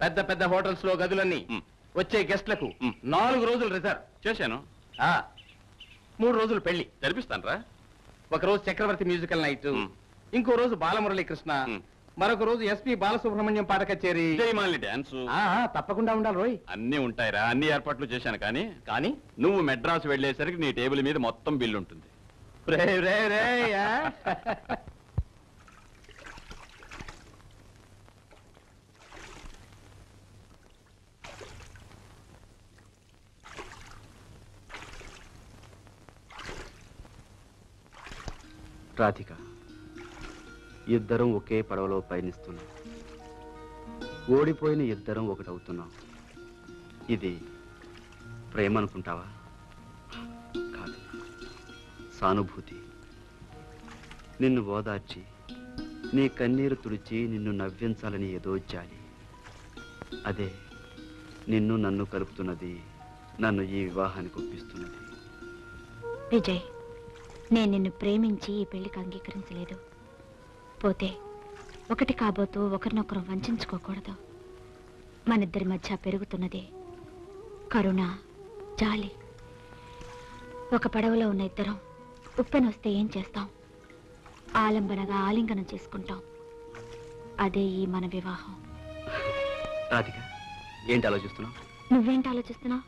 పెద్ద పెద్ద హోటల్స్లో గదులన్నీ. వచ్చే గెస్ట్లకు. నాలుగు రోజులు రిజర్వ్. చేశాను. ఆ, మూడు రోజులు పెళ్ళి జరిపిస్తాను రా ఒక రోజు చక్రవర్తి మ్యూజికల్ నైట్. ఇంకో రోజు బాలమురళీ కృష్ణ. మరొక రోజు ఎస్పి బాలసుబ్రహ్మణ్యం పాట కచేరి. డాన్స్ తప్పకుండా ఉండాలి రోయ్. అన్నీ ఉంటాయిరా. అన్ని ఏర్పాట్లు చేశాను కానీ కానీ? నువ్వు మెడ్రాస్ వెళ్ళేసరికి నీ టేబుల్ మీద మొత్తం బిల్లు ఉంటుంది రే రే రే రాధిక ఇద్దరం ఒకే పడవలో పయనిస్తున్నాం. ఓడిపోయిన ఇద్దరం ఒకటవుతున్నాం. ఇది ప్రేమ అనుకుంటావా కాదు. సానుభూతి. నిన్ను ఓదార్చి నీ కన్నీరు తుడిచి నిన్ను నవ్వించాలని ఏదో జాలి. అదే నిన్ను నన్ను కలుపుతున్నది నన్ను ఈ వివాహానికి ఒప్పిస్తున్నది. విజయ్ నేను నిన్ను ప్రేమించి ఈ పెళ్ళికి అంగీకరించలేదు. పోతే ఒకటి కాబోతూ ఒకరినొకరు వంచుకోకూడదు మనిద్దరి మధ్య పెరుగుతున్నది కరుణ జాలి. ఒక పడవలో ఉన్న ఇద్దరం ఉప్పెనొస్తే ఏం చేస్తాం? ఆలంబనగా ఆలింగనం చేసుకుంటాం. అదే ఈ మన వివాహం. రాధిక ఏంటి ఆలోచిస్తున్నావు? నువ్వేంటి ఆలోచిస్తున్నావు?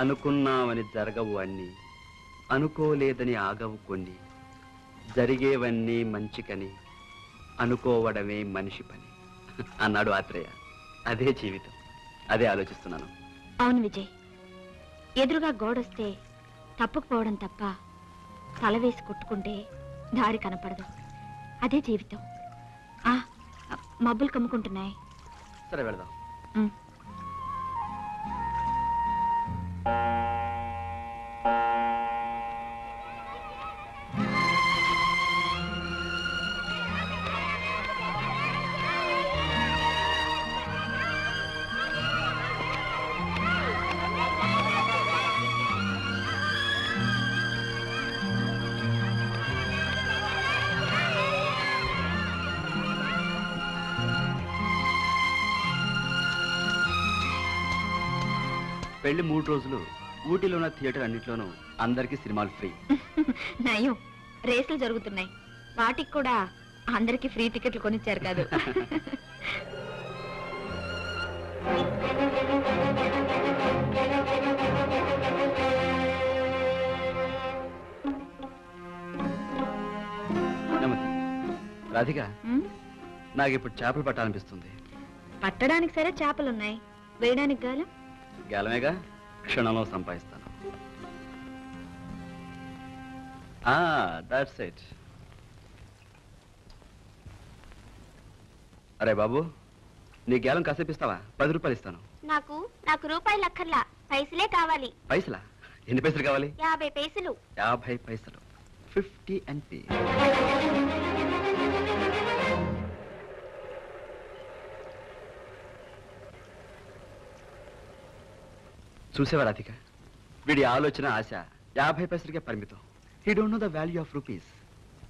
అనుకున్నామని జరగవు అన్ని. అనుకోలేదని ఆగవు కొన్ని. జరిగేవన్నీ మంచికని అనుకోవడమే మనిషి పని. అన్నాడు ఆత్రేయ. అదే జీవితం. అదే ఆలోచిస్తున్నాను. అవును విజయ్. ఎదురుగా గోడొస్తే తప్పుకుపోవడం తప్ప తల వేసి కొట్టుకుంటే దారి కనపడదు. అదే జీవితం. మబ్బులు కమ్ముకుంటున్నాయి. సరే వెళదాం. పెళ్ళి మూడు రోజులు ఊటీలో ఉన్న థియేటర్ అన్నింటిలోనూ అందరికీ సినిమాలు ఫ్రీ. నయం. రేసులు జరుగుతున్నాయి. వాటికి కూడా అందరికి ఫ్రీ టికెట్లు కొనిచ్చారు కాదు. రాధిక నాకు ఇప్పుడు చేపలు పట్టాలనిపిస్తుంది. పట్టడానికి సరే చేపలున్నాయి. వేయడానికి గాలం? గేలమేగా? క్షణంలో సంపాదిస్తాను. దట్స్ ఇట్ అరే బాబు నీ గేలం కాసేపు ఇస్తావా? పది రూపాయలు ఇస్తాను. నాకు నాకు రూపాయలు అక్కర్లా పైసలే కావాలి. పైసలా? ఎన్ని పైసలు కావాలి? యాభై పైసలు. యాభై పైసలు. ఫిఫ్టీ ఎన్పి. చూసేవా రాధిక వీడి ఆలోచన ఆశ యాభై పైసలకే పరిమితం. He don't know the value of rupees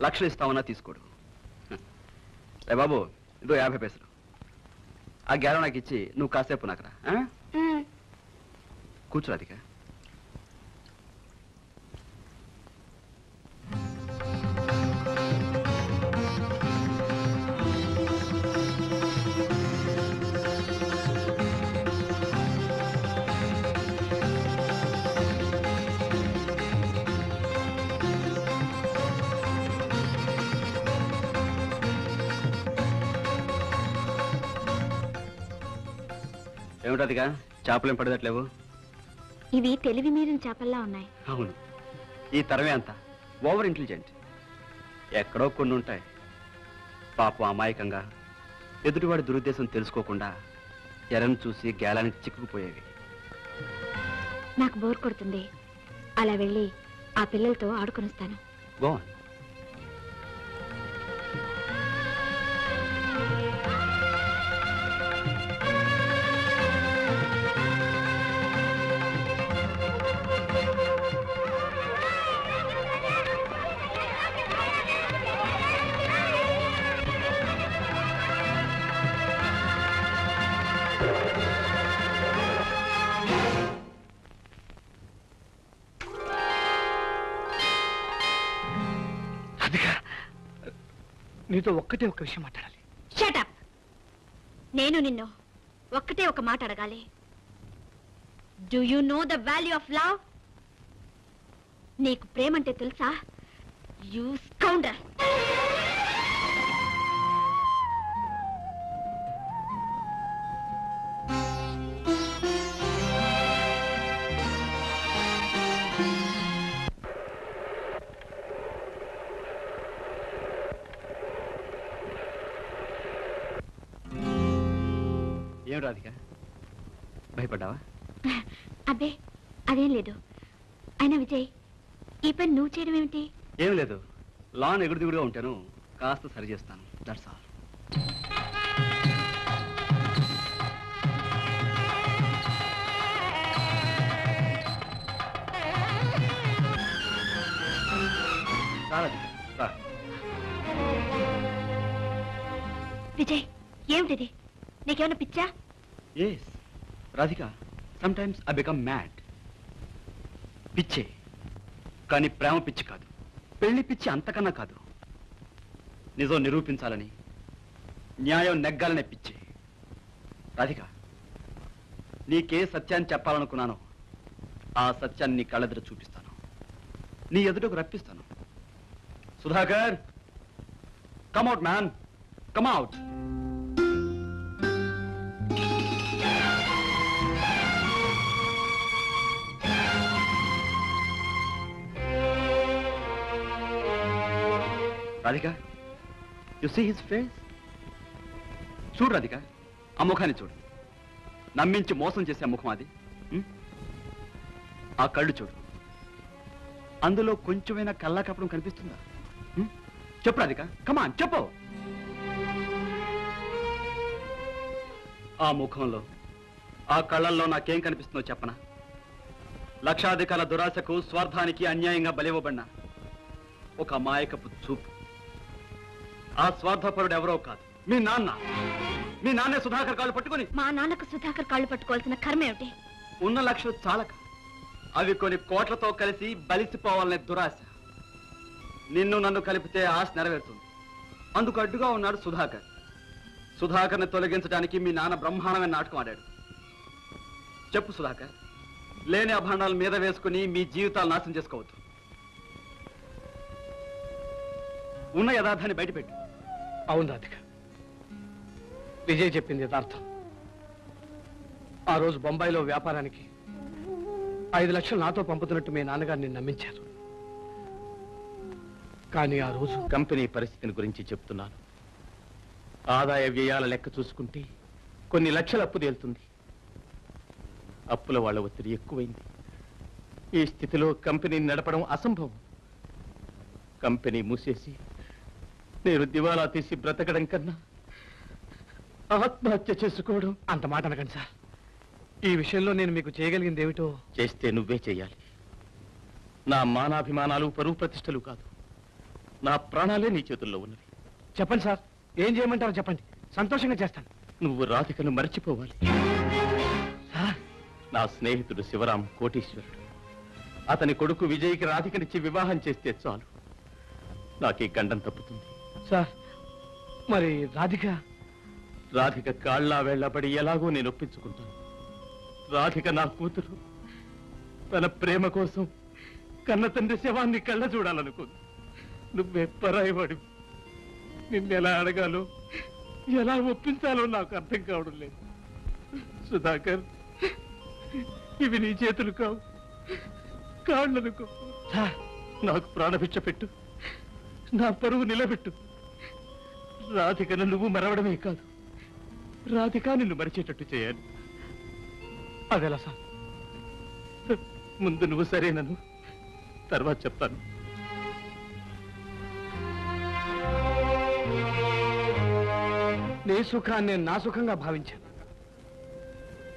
లక్షలు ఇస్తామన్నా తీసుకోడు. రే బాబు ఇదో యాభై పైసలు. ఆ గ్యారం నాకు ఇచ్చి నువ్వు కాసేపు నాకు రా ఆ? ఉమ్, కూర్చో రాధిక ఏమిటి రాధిక చేపలు ఏం పడదట్లేవు ఇవి తెలివి మీరిన చేపల్లా ఉన్నాయి. అవును. ఈ తరమే అంత ఓవర్ ఇంటెలిజెంట్. ఎక్కడో కొన్ని ఉంటాయి. పాపం అమాయకంగా ఎదుటివాడి దురుద్దేశం తెలుసుకోకుండా ఎరను చూసి గేలానికి చిక్కుకుపోయేవి. నాకు బోర్ కొడుతుంది. అలా వెళ్ళి ఆ పిల్లలతో ఆడుకొనిస్తాను. గోన్ నీతో ఒక్కటే ఒక్క విషయం మాట్లాడాలి. షటప్ నేను నిన్ను ఒక్కటే ఒక మాట అడగాలి. Do you know the value of love నీకు ప్రేమంటే తెలుసా? యూ స్కౌండర్ ఏం రాధిక? భయపడ్డావా? అబ్బే అదేం లేదు. అయినా విజయ్ ఈ పని నువ్వు చేయడం ఏమిటి? ఏం లేదు. లాన్ ఎగుడు దిగుడుగా ఉంటాను. కాస్త సరి చేస్తాను. దట్స్ ఆల్ విజయ్ ఏమిటిది? నీకేమైనా పిచ్చా? Yes Radhika sometimes I become mad పిచ్చే. కానీ ప్రేమ పిచ్చి కాదు. పెళ్ళి పిచ్చి అంతకన్నా కాదు. నిజం నిరూపించాలని న్యాయం నెగ్గాలనే పిచ్చి. రాధిక నీకే సత్యాన్ని చెప్పాలనుకున్నానో. ఆ సత్యాన్ని నీ కళ్ళెదుట చూపిస్తాను. నీ ఎదుటకు రప్పిస్తాను. Sudhakar come out man come out Radhika you see his face చూడు రాధిక ఆ ముఖాన్ని చూడు. నమ్మించి మోసం చేసే ఆ ముఖం అది. ఆ కళ్ళు చూడు. అందులో కొంచెమైనా కల్లా కప్పడం కనిపిస్తుందా? చెప్పు రాధిక కమాన్ చెప్పు. ఆ ముఖంలో ఆ కళ్ళల్లో నాకేం కనిపిస్తుందో చెప్పనా? లక్షాధికాల దురాశకు స్వార్థానికి అన్యాయంగా బలివ్వబడిన ఒక అమాయకపు చూపు. ఆ స్వార్థపరుడు ఎవరో కాదు. మీ నాన్న. మీ నాన్నే సుధాకర్ కాళ్ళు పట్టుకొని. మా నాన్నకు సుధాకర్ కాళ్ళు పట్టుకోవాల్సిన కర్మ ఏమిటి? ఉన్న లక్షలు చాలక. అవి కొన్ని కోట్లతో కలిసి బలిసిపోవాలనే దురాశ. నిన్ను నన్ను కలిపితే ఆశ నెరవేరుతుంది. అందుకు అడ్డుగా ఉన్నాడు సుధాకర్. సుధాకర్ని తొలగించడానికి మీ నాన్న బ్రహ్మాండమైన నాటకం ఆడాడు. చెప్పు సుధాకర్ లేని అభాండాల మీద వేసుకుని మీ జీవితాలు నాశనం చేసుకోవద్దు. ఉన్న యథార్థాన్ని బయటపెట్టు. అవును రాధిక. విజయ్ చెప్పింది యథార్థం. ఆ రోజు బొంబాయిలో వ్యాపారానికి ఐదు లక్షలు నాతో పంపుతున్నట్టు మీ నాన్నగారిని నమ్మించారు. కానీ ఆ రోజు కంపెనీ పరిస్థితిని గురించి చెప్తున్నాను. ఆదాయ వ్యయాల లెక్క చూసుకుంటే కొన్ని లక్షల అప్పు తేలుతుంది. అప్పుల వాళ్ళ ఒత్తిడి ఎక్కువైంది. ఈ స్థితిలో కంపెనీని నడపడం అసంభవం. కంపెనీ మూసేసి నేను దివాలా తీసి బ్రతకడం కన్నా ఆత్మహత్య చేసుకోవడం అంత మాట అనకండి సార్. ఈ విషయంలో నేను మీకు చేయగలిగింది ఏమిటో చేస్తే నువ్వే చేయాలి. నా మానాభిమానాలు పరువు ప్రతిష్టలు కాదు. నా ప్రాణాలే నీ చేతుల్లో ఉన్నవి. చెప్పండి సార్. ఏం చేయమంటారో చెప్పండి. సంతోషంగా చేస్తాను. నువ్వు రాధికను మర్చిపోవాలి. సార్. నా స్నేహితుడు శివరాం కోటీశ్వరుడు. అతని కొడుకు విజయ్కి రాధికనిచ్చి వివాహం చేస్తే చాలు. నాకే గండం తప్పుతుంది. సార్ మరి రాధిక? రాధిక కాళ్ళ వెళ్ళబడి ఎలాగో నేను ఒప్పించుకుంటాను. రాధిక నా కూతురు. తన ప్రేమ కోసం కన్న తండ్రి శవాన్ని కళ్ళ చూడాలనుకుంది. నువ్వే పరాయివాడి నిన్నెలా అడగాలో ఎలా ఒప్పించాలో నాకు అర్థం కావడం లేదు. సుధాకర్ ఇవి నీ చేతులు కావు. కాళ్ళనుకో నాకు ప్రాణభిక్ష పెట్టు. నా పరువు నిలబెట్టు. రాధికను నువ్వు మరవడమే కాదు. రాధిక నిన్ను మరిచేటట్టు చేయాలి. అదెలా సార్? ముందు నువ్వు సరేనను తర్వాత చెప్తాను. నీ సుఖాన్ని నా సుఖంగా భావించాను.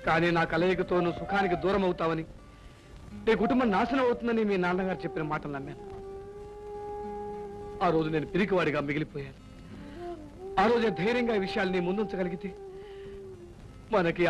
కానీ నా కలయికతో నువ్వు సుఖానికి దూరం అవుతావని నీ కుటుంబం నాశనం అవుతుందని మీ నాన్నగారు చెప్పిన మాటలు నమ్మాను. ఆ రోజు నేను పిరికివాడిగా మిగిలిపోయాను. ఆ రోజే ధైర్యంగా ఈ విషయాలు నీ ముందుంచగలిగితే మనకి